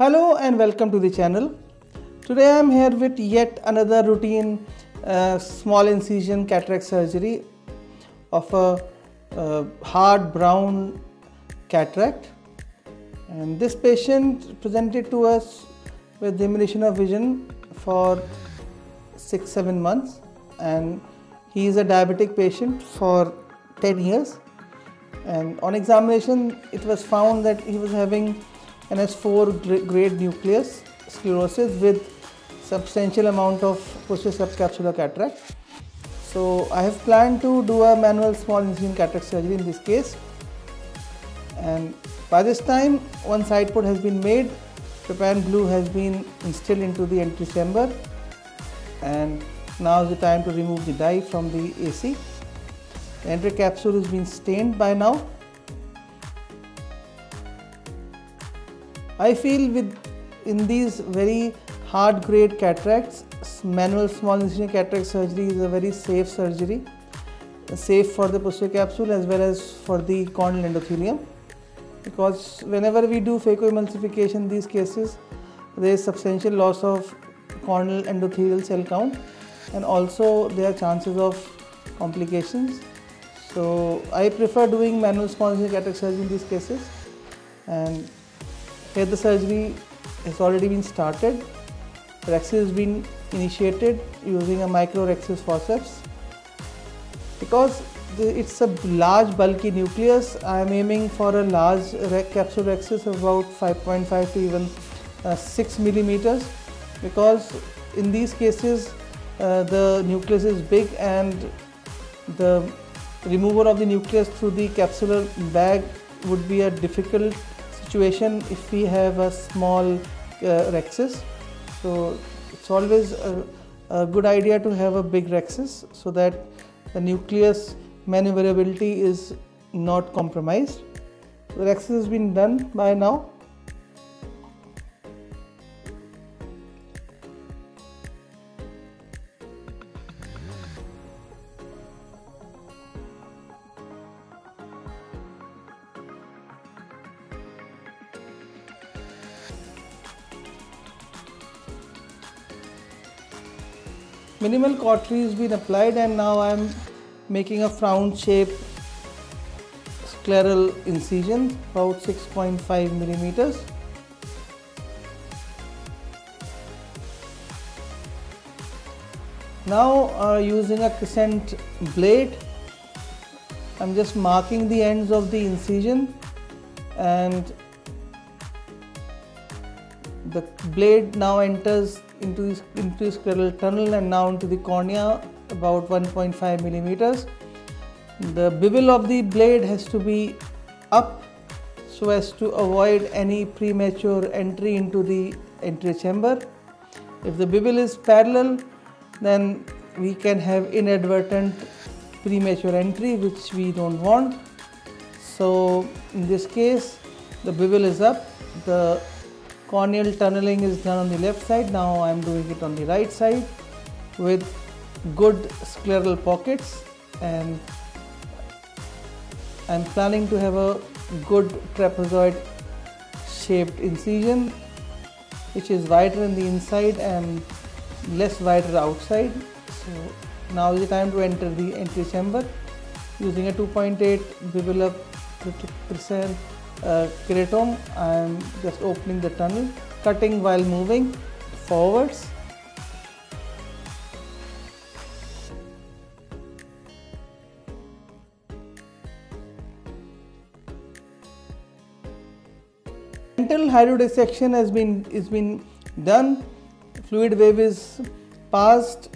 Hello and welcome to the channel. Today I am here with yet another routine uh, small incision cataract surgery of a uh, hard brown cataract. And this patient presented to us with diminution of vision for 6-7 months. And he is a diabetic patient for 10 years. And on examination it was found that he was having an S4 grade nucleus sclerosis with substantial amount of posterior subcapsular cataract. So I have planned to do a manual small incision cataract surgery in this case and by this time one side port has been made, trypan blue has been instilled into the anterior chamber and now is the time to remove the dye from the AC. The anterior capsule has been stained by now. I feel with in these very hard grade cataracts, manual small incision cataract surgery is a very safe surgery, uh, safe for the posterior capsule as well as for the corneal endothelium. Because whenever we do phacoemulsification these cases there is substantial loss of corneal endothelial cell count and also there are chances of complications. So I prefer doing manual small incision cataract surgery in these cases and here the surgery has already been started. Rhexis has been initiated using a micro rhexis forceps. Because it's a large bulky nucleus I am aiming for a large capsule rhexis of about 5.5 to even uh, 6 millimeters. Because in these cases uh, the nucleus is big and the removal of the nucleus through the capsular bag would be a difficult situation if we have a small uh, rhexis. So it's always a, a, good idea to have a big rhexis so that the nucleus maneuverability is not compromised. The rhexis has been done by now minimal cautery has been applied and now I am making a frown shape scleral incision about 6.5 millimeters. Now uh, using a crescent blade I'm just marking the ends of the incision and the blade now enters into this, into scleral tunnel and now into the cornea about 1.5 millimeters. The bevel of the blade has to be up so as to avoid any premature entry into the anterior chamber. If the bevel is parallel then we can have inadvertent premature entry which we don't want. So in this case the bevel is up, the corneal tunneling is done on the left side. Now I am doing it on the right side with good scleral pockets. And I am planning to have a good trapezoid shaped incision which is wider in the inside and less wider outside. So now is the time to enter the anterior chamber. Using a 2.8 bevel percent uh, I am just opening the tunnel cutting while moving forwards. Dental hydrodissection has been is been done. Fluid wave is passed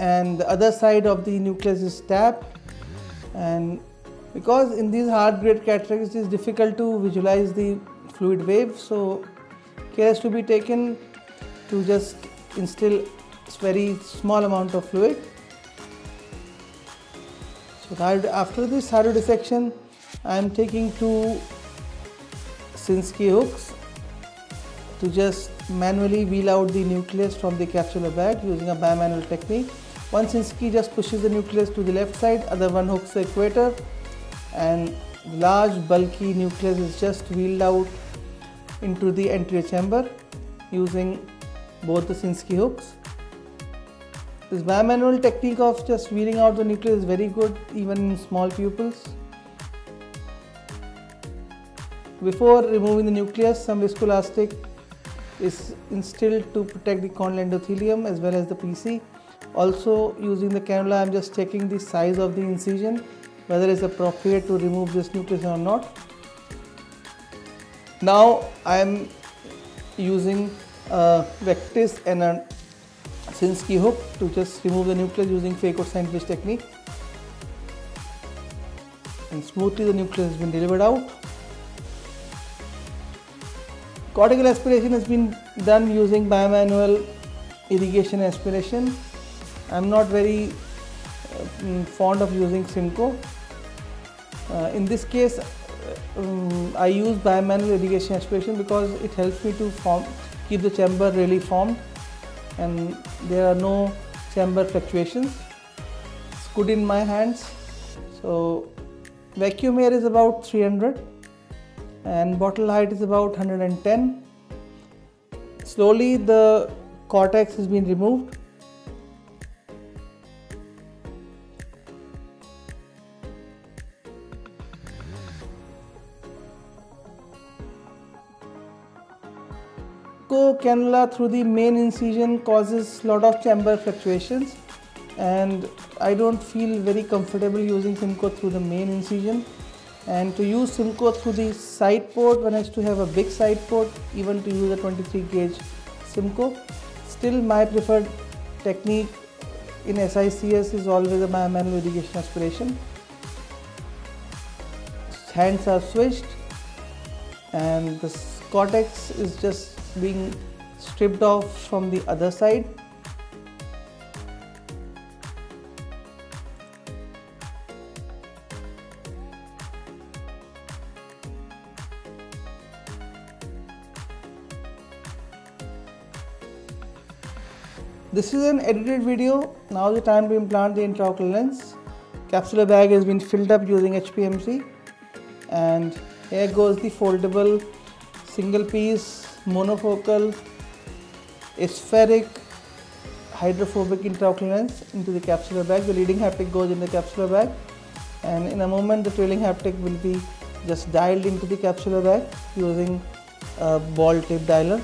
and the other side of the nucleus is tapped. And because in these hard grade cataracts it is difficult to visualize the fluid wave so care has to be taken to just instill very small amount of fluid so after this hydrodissection I am taking two Sinskey hooks to just manually wheel out the nucleus from the capsular bag using a bimanual technique. One Sinskey just pushes the nucleus to the left side, other one hooks the equator and large bulky nucleus is just wheeled out into the anterior chamber using both the Sinskey hooks. This bimanual technique of just weeding out the nucleus is very good even in small pupils. Before removing the nucleus, some viscoelastic is instilled to protect the corneal endothelium as well as the PC. Also using the cannula, I am just checking the size of the incision, whether it's appropriate to remove this nucleus or not. Now I am using a Vectis and a Sinskey hook to just remove the nucleus using phacoid sandwich technique. And smoothly the nucleus has been delivered out. Cortical aspiration has been done using bimanual irrigation aspiration. I'm not very uh, fond of using Simcoe. Uh, in this case, um, I use bimanual irrigation aspiration because it helps me to form, keep the chamber really formed and there are no chamber fluctuations. It's good in my hands. So vacuum air is about 300 and bottle height is about 110. Slowly the cortex has been removed. Cannula through the main incision causes lot of chamber fluctuations and I don't feel very comfortable using Simcoe through the main incision and to use Simcoe through the side port one has to have a big side port even to use a 23 gauge Simcoe. Still my preferred technique in SICS is always a bimanual irrigation aspiration. Hands are switched and the cortex is just being stripped off from the other side This is an edited video. Now the time to implant the intraocular lens. Capsular bag has been filled up using HPMC and here goes the foldable single piece monofocal spheric hydrophobic intraocular lens into the capsular bag. The leading haptic goes in the capsular bag and in a moment the trailing haptic will be just dialed into the capsular bag using a ball tip dialer.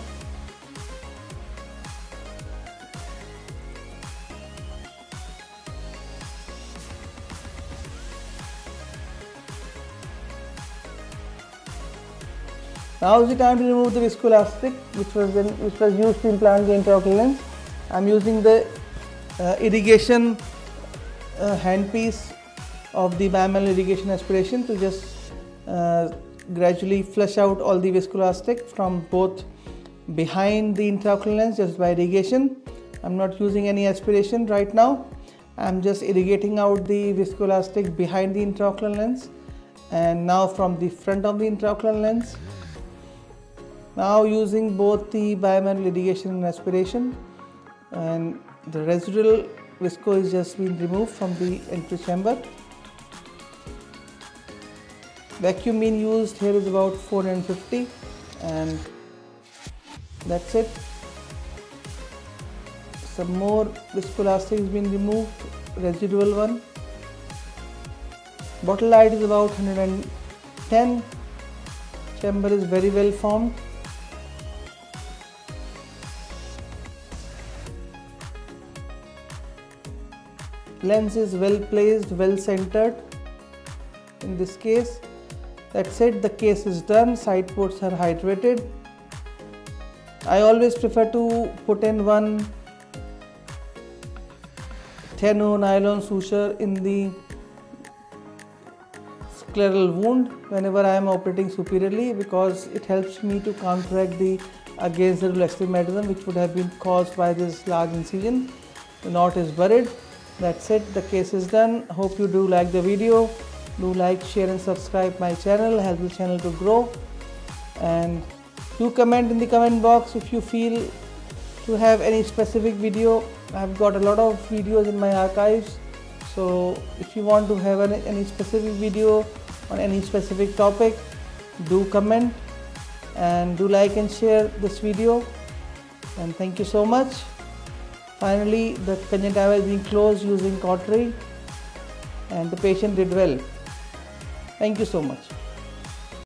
Now is the time to remove the viscoelastic which was then, which was used to implant the intraocular lens. I am using the uh, irrigation uh, handpiece of the bimanual irrigation aspiration to just uh, gradually flush out all the viscoelastic from both behind the intraocular lens just by irrigation. I'm not using any aspiration right now. I'm just irrigating out the viscoelastic behind the intraocular lens and now from the front of the intraocular lens now using both the bimanual irrigation and aspiration and the residual visco is just been removed from the anterior chamber. Vacuum mean used here is about 450 and that's it. Some more viscoelastic has been removed, residual one. Bottle height is about 110. Chamber is very well formed. Lens is well placed well centered. In this case that's it the case is done. Side ports are hydrated. I always prefer to put in one 10 nylon suture in the scleral wound whenever I am operating superiorly because it helps me to counteract the against the astigmatism which would have been caused by this large incision. The knot is buried that's it. The case is done. Hope you do like the video. Do like share and subscribe my channel. Help the channel to grow. And do comment in the comment box if you feel to have any specific video. I've got a lot of videos in my archives. So if you want to have any, any specific video on any specific topic do comment and do like and share this video. And thank you so much finally the conjunctiva is being closed using cautery and the patient did well. Thank you so much